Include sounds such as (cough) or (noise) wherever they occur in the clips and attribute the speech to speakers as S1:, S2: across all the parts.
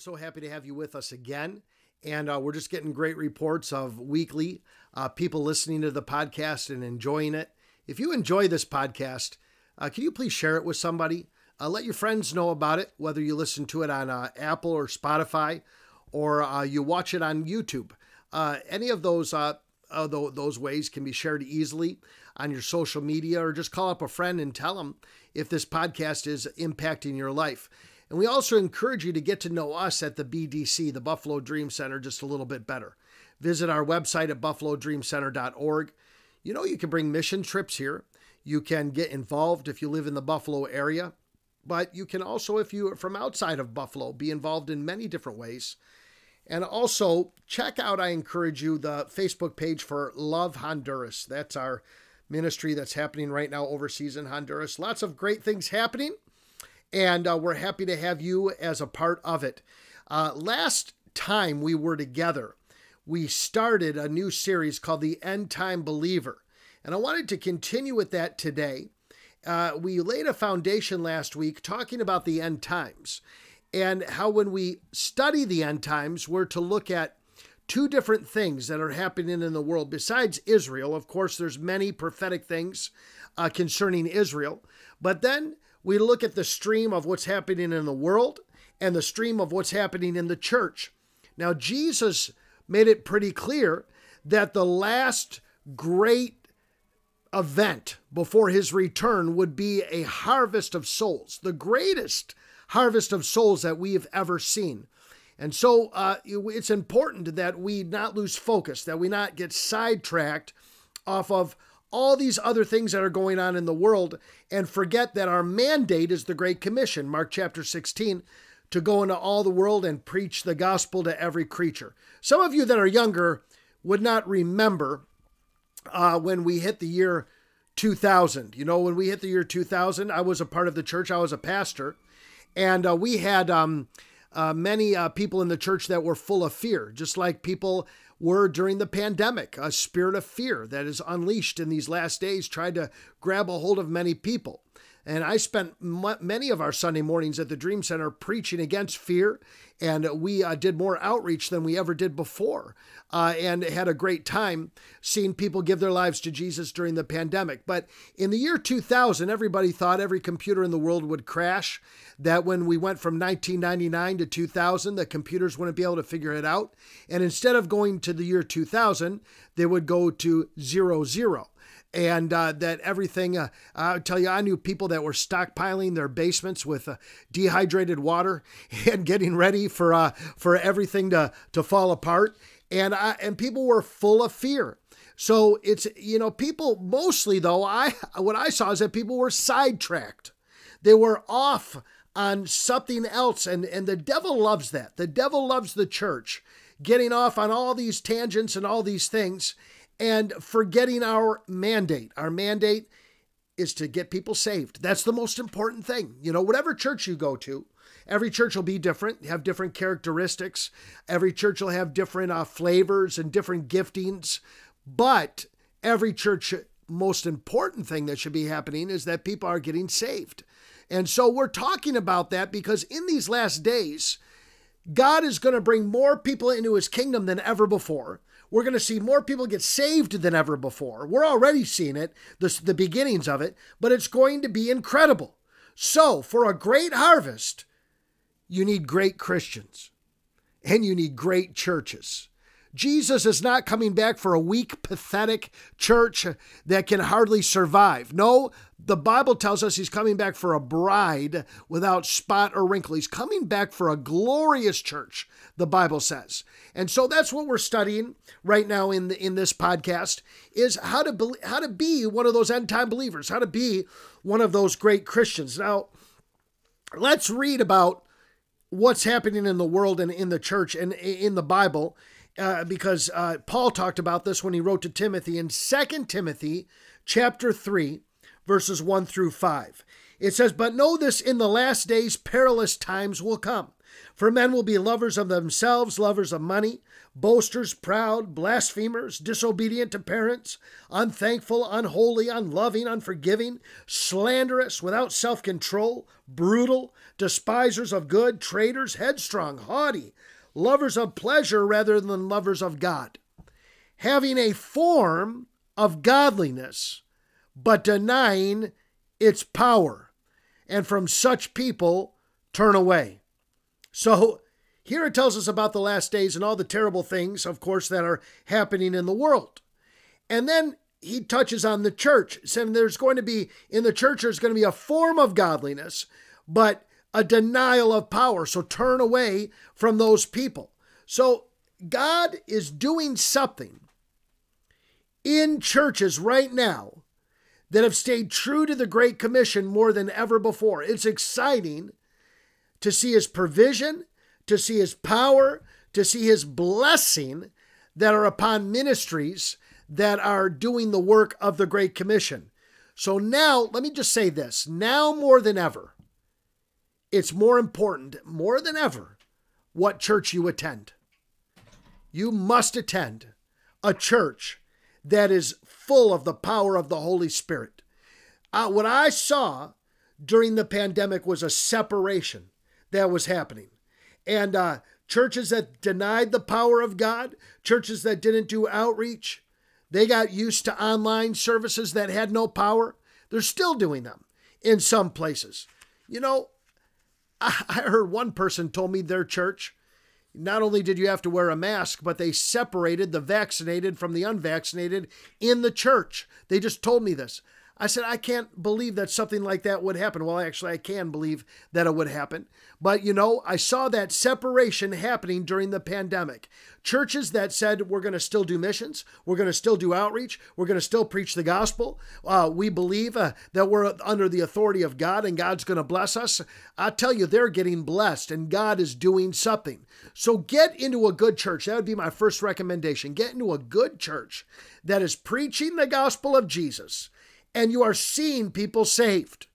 S1: We're so happy to have you with us again. And uh, we're just getting great reports of weekly uh, people listening to the podcast and enjoying it. If you enjoy this podcast, uh, can you please share it with somebody? Uh, let your friends know about it, whether you listen to it on uh, Apple or Spotify or uh, you watch it on YouTube. any of those those ways can be shared easily on your social media or just call up a friend and tell them if this podcast is impacting your life. And we also encourage you to get to know us at the BDC, the Buffalo Dream Center, just a little bit better. Visit our website at buffalodreamcenter.org. You know, you can bring mission trips here. You can get involved if you live in the Buffalo area, but you can also, if you are from outside of Buffalo, be involved in many different ways. And also, check out, I encourage you, the Facebook page for Love Honduras. That's our ministry that's happening right now overseas in Honduras. Lots of great things happening and uh, we're happy to have you as a part of it. Uh, last time we were together, we started a new series called The End Time Believer, and I wanted to continue with that today. Uh, we laid a foundation last week talking about the end times and how when we study the end times, we're to look at two different things that are happening in the world besides Israel. Of course, there's many prophetic things uh, concerning Israel, but then we look at the stream of what's happening in the world and the stream of what's happening in the church. Now, Jesus made it pretty clear that the last great event before his return would be a harvest of souls, the greatest harvest of souls that we have ever seen. And so uh, it's important that we not lose focus, that we not get sidetracked off of all these other things that are going on in the world and forget that our mandate is the Great Commission, Mark chapter 16, to go into all the world and preach the gospel to every creature. Some of you that are younger would not remember uh, when we hit the year 2000. You know, when we hit the year 2000, I was a part of the church, I was a pastor, and uh, we had um, uh, many uh, people in the church that were full of fear, just like people were during the pandemic. A spirit of fear that is unleashed in these last days tried to grab a hold of many people. And I spent m- many of our Sunday mornings at the Dream Center preaching against fear. And we uh, did more outreach than we ever did before uh, and had a great time seeing people give their lives to Jesus during the pandemic. But in the year 2000, everybody thought every computer in the world would crash, that when we went from 1999 to 2000, the computers wouldn't be able to figure it out. And instead of going to the year 2000, they would go to zero, zero and uh, that everything. Uh, I'll tell you, I knew people that were stockpiling their basements with uh, dehydrated water (laughs) and getting ready for uh, for everything to to fall apart, and I, and people were full of fear. So it's you know people mostly though I what I saw is that people were sidetracked. They were off on something else and and the devil loves that. The devil loves the church getting off on all these tangents and all these things and forgetting our mandate. Our mandate is to get people saved. That's the most important thing. You know, whatever church you go to, every church will be different, have different characteristics. Every church will have different uh, flavors and different giftings. But every church, most important thing that should be happening is that people are getting saved. And so we're talking about that because in these last days, God is going to bring more people into his kingdom than ever before. We're going to see more people get saved than ever before. We're already seeing it, the, the beginnings of it, but it's going to be incredible. So, for a great harvest, you need great Christians and you need great churches. Jesus is not coming back for a weak, pathetic church that can hardly survive. No, the Bible tells us he's coming back for a bride without spot or wrinkle. He's coming back for a glorious church, the Bible says. And so that's what we're studying right now in the, in this podcast is how to be, how to be one of those end time believers, how to be one of those great Christians. Now, let's read about what's happening in the world and in the church and in the Bible uh, because uh, Paul talked about this when he wrote to Timothy in 2 Timothy chapter 3, verses 1 through 5. It says, But know this in the last days, perilous times will come. For men will be lovers of themselves, lovers of money, boasters, proud, blasphemers, disobedient to parents, unthankful, unholy, unloving, unforgiving, slanderous, without self control, brutal, despisers of good, traitors, headstrong, haughty, lovers of pleasure rather than lovers of God, having a form of godliness, but denying its power. And from such people turn away. So here it tells us about the last days and all the terrible things, of course, that are happening in the world. And then he touches on the church, saying there's going to be, in the church, there's going to be a form of godliness, but a denial of power. So turn away from those people. So God is doing something in churches right now that have stayed true to the Great Commission more than ever before. It's exciting to see his provision, to see his power, to see his blessing that are upon ministries that are doing the work of the Great Commission. So now, let me just say this now more than ever, it's more important, more than ever, what church you attend. You must attend a church that is full of the power of the Holy Spirit. Uh, what I saw during the pandemic was a separation that was happening. And uh, churches that denied the power of God, churches that didn't do outreach, they got used to online services that had no power. They're still doing them in some places. You know, I heard one person told me their church, not only did you have to wear a mask, but they separated the vaccinated from the unvaccinated in the church. They just told me this. I said, I can't believe that something like that would happen. Well, actually, I can believe that it would happen. But, you know, I saw that separation happening during the pandemic. Churches that said, we're going to still do missions, we're going to still do outreach, we're going to still preach the gospel. Uh, we believe uh, that we're under the authority of God and God's going to bless us. I tell you, they're getting blessed and God is doing something. So get into a good church. That would be my first recommendation. Get into a good church that is preaching the gospel of Jesus and you are seeing people saved.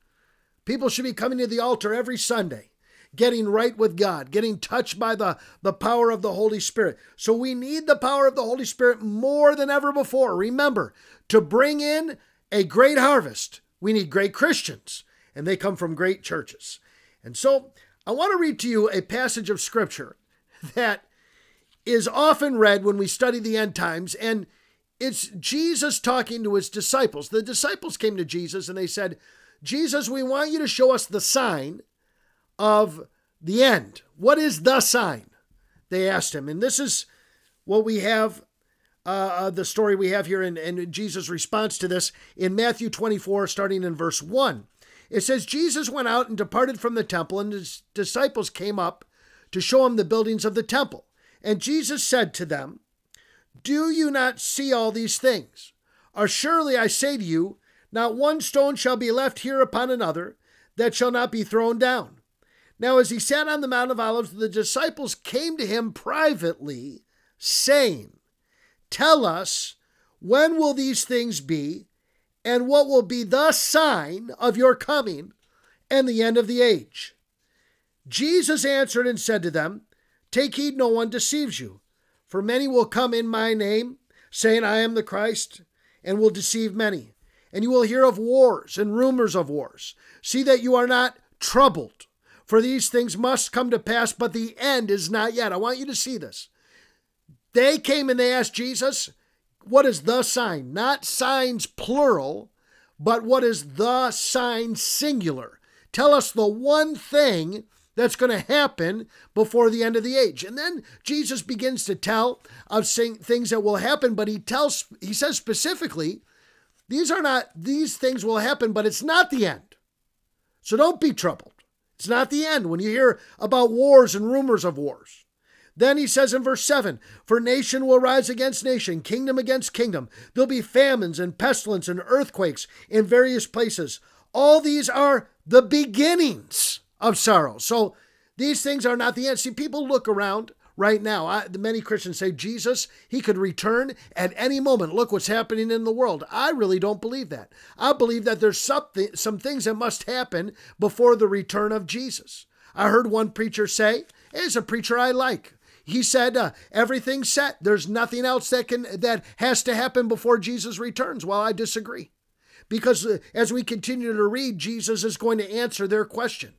S1: People should be coming to the altar every Sunday, getting right with God, getting touched by the, the power of the Holy Spirit. So we need the power of the Holy Spirit more than ever before. Remember, to bring in a great harvest, we need great Christians, and they come from great churches. And so I want to read to you a passage of Scripture (laughs) that is often read when we study the end times, and it's Jesus talking to his disciples. The disciples came to Jesus and they said, Jesus, we want you to show us the sign of the end. What is the sign? They asked him. And this is what we have, uh, uh the story we have here in, in Jesus' response to this in Matthew 24, starting in verse 1. It says, Jesus went out and departed from the temple, and his disciples came up to show him the buildings of the temple. And Jesus said to them, do you not see all these things? Or surely I say to you, not one stone shall be left here upon another that shall not be thrown down. Now, as he sat on the Mount of Olives, the disciples came to him privately, saying, Tell us, when will these things be, and what will be the sign of your coming and the end of the age? Jesus answered and said to them, Take heed no one deceives you. For many will come in my name, saying, I am the Christ, and will deceive many. And you will hear of wars and rumors of wars. See that you are not troubled, for these things must come to pass, but the end is not yet. I want you to see this. They came and they asked Jesus, What is the sign? Not signs plural, but what is the sign singular? Tell us the one thing that's going to happen before the end of the age. And then Jesus begins to tell of things that will happen, but he tells he says specifically, these are not these things will happen, but it's not the end. So don't be troubled. It's not the end when you hear about wars and rumors of wars. Then he says in verse 7 For nation will rise against nation, kingdom against kingdom. There'll be famines and pestilence and earthquakes in various places. All these are the beginnings of sorrow. So these things are not the end. See, people look around right now. I, many Christians say Jesus, he could return at any moment. Look what's happening in the world. I really don't believe that. I believe that there's something, some things that must happen before the return of Jesus. I heard one preacher say, "Is a preacher I like. He said uh, everything's set. There's nothing else that can that has to happen before Jesus returns. Well, I disagree. Because uh, as we continue to read, Jesus is going to answer their question.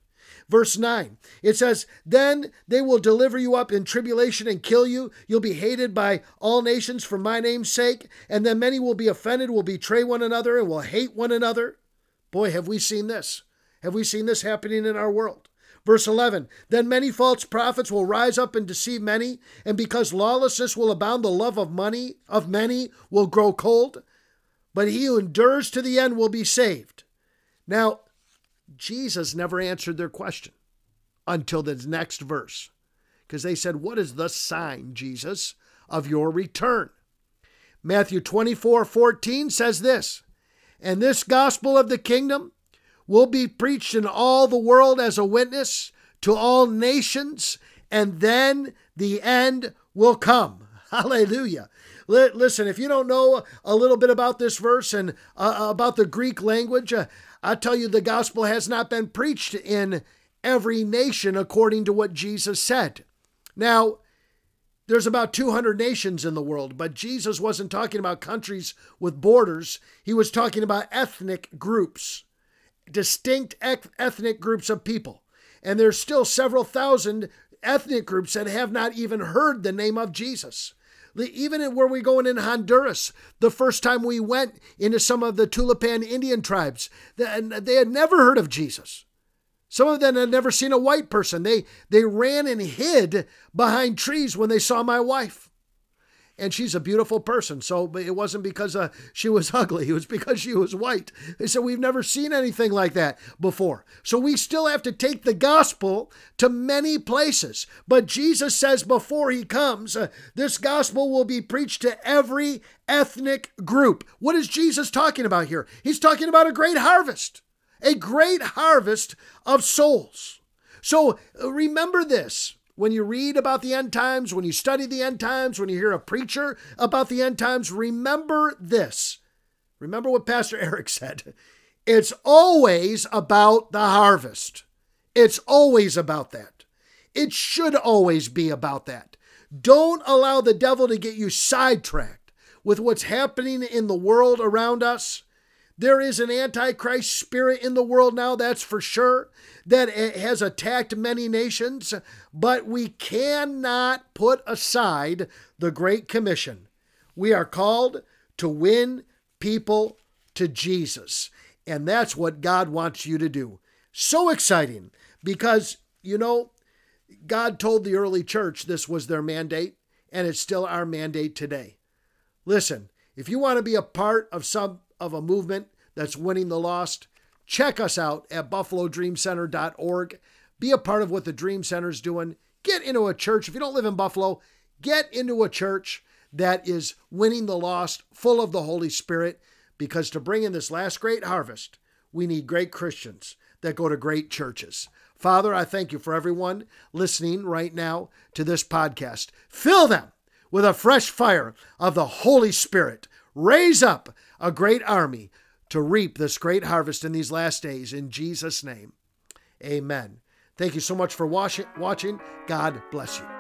S1: Verse 9, it says, Then they will deliver you up in tribulation and kill you. You'll be hated by all nations for my name's sake. And then many will be offended, will betray one another, and will hate one another. Boy, have we seen this. Have we seen this happening in our world? Verse 11 Then many false prophets will rise up and deceive many, and because lawlessness will abound, the love of money of many will grow cold. But he who endures to the end will be saved. Now, Jesus never answered their question until the next verse, because they said, What is the sign, Jesus, of your return? Matthew 24 14 says this, And this gospel of the kingdom will be preached in all the world as a witness to all nations, and then the end will come. (laughs) Hallelujah. Listen, if you don't know a little bit about this verse and uh, about the Greek language, uh, I tell you, the gospel has not been preached in every nation according to what Jesus said. Now, there's about 200 nations in the world, but Jesus wasn't talking about countries with borders. He was talking about ethnic groups distinct ethnic groups of people. And there's still several thousand ethnic groups that have not even heard the name of Jesus. Even where we going in Honduras, the first time we went into some of the Tolupan Indian tribes, they had never heard of Jesus. Some of them had never seen a white person. They, they ran and hid behind trees when they saw my wife and she's a beautiful person. So it wasn't because uh, she was (laughs) ugly, it was because she was white. They said, We've never seen anything like that before. So we still have to take the gospel to many places. But Jesus says before he comes, uh, this gospel will be preached to every ethnic group. What is Jesus talking about here? He's talking about a great harvest, a great harvest of souls. So uh, remember this when you read about the end times, when you study the end times, when you hear a preacher about the end times, remember this. Remember what Pastor (laughs) Eric said. It's always about the harvest. It's always about that. It should always be about that. Don't allow the devil to get you sidetracked with what's happening in the world around us. There is an antichrist spirit in the world now, that's for sure, that has attacked many nations, but we cannot put aside the Great Commission. We are called to win people to Jesus, and that's what God wants you to do. So exciting because, you know, God told the early church this was their mandate, and it's still our mandate today. Listen, if you want to be a part of some of a movement that's winning the lost, check us out at buffalodreamcenter.org. Be a part of what the Dream Center is doing. Get into a church. If you don't live in Buffalo, get into a church that is winning the lost, full of the Holy Spirit, because to bring in this last great harvest, we need great Christians that go to great churches. Father, I thank you for everyone listening right now to this podcast. Fill them with a fresh fire of the Holy Spirit. Raise up a great army to reap this great harvest in these last days. In Jesus' name, amen. Thank you so much for watching. God bless you.